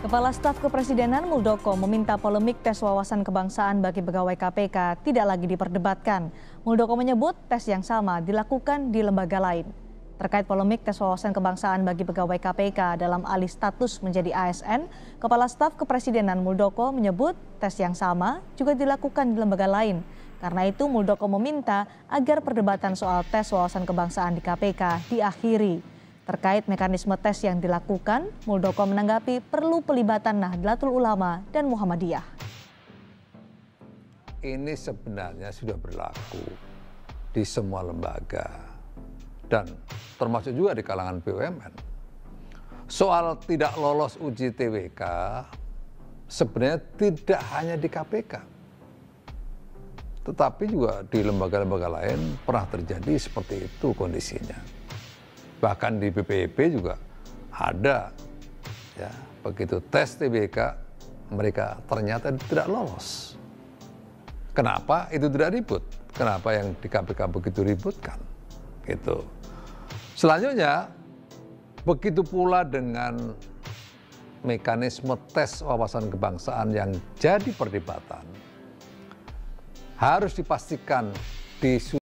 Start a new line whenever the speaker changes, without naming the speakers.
Kepala Staf Kepresidenan Muldoko meminta polemik tes wawasan kebangsaan bagi pegawai KPK tidak lagi diperdebatkan. Muldoko menyebut tes yang sama dilakukan di lembaga lain. Terkait polemik tes wawasan kebangsaan bagi pegawai KPK dalam alih status menjadi ASN, Kepala Staf Kepresidenan Muldoko menyebut tes yang sama juga dilakukan di lembaga lain. Karena itu Muldoko meminta agar perdebatan soal tes wawasan kebangsaan di KPK diakhiri. Terkait mekanisme tes yang dilakukan, Muldoko menanggapi perlu pelibatan Nahdlatul Ulama dan Muhammadiyah.
Ini sebenarnya sudah berlaku di semua lembaga dan termasuk juga di kalangan BUMN. Soal tidak lolos uji TWK sebenarnya tidak hanya di KPK, tetapi juga di lembaga-lembaga lain pernah terjadi seperti itu kondisinya bahkan di BPIP juga ada ya begitu tes TBK mereka ternyata tidak lolos. Kenapa itu tidak ribut? Kenapa yang di KPK begitu ributkan? Gitu. Selanjutnya begitu pula dengan mekanisme tes wawasan kebangsaan yang jadi perdebatan harus dipastikan di